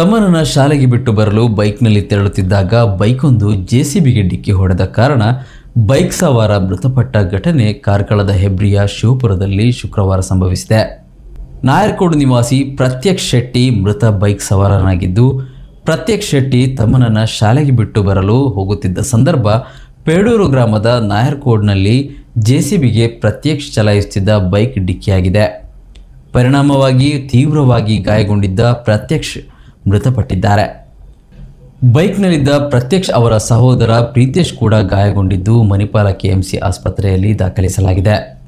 ತಮ್ಮನನ್ನ ಶಾಲೆಗೆ ಬಿಟ್ಟು ಬರಲು ಬೈಕ್ನಲ್ಲಿ ತೆರಳುತ್ತಿದ್ದಾಗ ಬೈಕೊಂದು ಜೆಸಿಬಿಗೆ ಡಿಕ್ಕಿ ಹೊಡೆದ ಕಾರಣ ಬೈಕ್ ಸವಾರ ಮೃತಪಟ್ಟ ಘಟನೆ ಕಾರ್ಕಳದ ಹೆಬ್ರಿಯ ಶಿವಪುರದಲ್ಲಿ ಶುಕ್ರವಾರ ಸಂಭವಿಸಿದೆ. ನಾಯರ್ಕೋಡು ನಿವಾಸಿ ಪ್ರತ್ಯಕ್ಷ್ ಶೆಟ್ಟಿ ಮೃತ ಬೈಕ್ ಸವಾರನಾಗಿದ್ದು, ಪ್ರತ್ಯಕ್ಷ್ ಶೆಟ್ಟಿ ತಮ್ಮನನ್ನ ಶಾಲೆಗೆ ಬಿಟ್ಟು ಬರಲು ಹೋಗುತ್ತಿದ್ದ ಸಂದರ್ಭ ಪೇಡೂರು ಗ್ರಾಮದ ನಾಯರ್ಕೋಡ್ನಲ್ಲಿ ಜೆಸಿಬಿಗೆ ಪ್ರತ್ಯಕ್ಷ ಚಲಾಯಿಸುತ್ತಿದ್ದ ಬೈಕ್ ಡಿಕ್ಕಿಯಾಗಿದೆ. ಪರಿಣಾಮವಾಗಿ ತೀವ್ರವಾಗಿ ಗಾಯಗೊಂಡಿದ್ದ ಪ್ರತ್ಯಕ್ಷ್ ಮೃತಪಟ್ಟಿದ್ದಾರೆ. ಬೈಕ್ನಲ್ಲಿದ್ದ ಪ್ರತ್ಯಕ್ಷ್ ಅವರ ಸಹೋದರ ಪ್ರೀತೇಶ್ ಕೂಡ ಗಾಯಗೊಂಡಿದ್ದು ಮಣಿಪಾಲ ಕೆಎಂಸಿ ಆಸ್ಪತ್ರೆಯಲ್ಲಿ ದಾಖಲಿಸಲಾಗಿದೆ.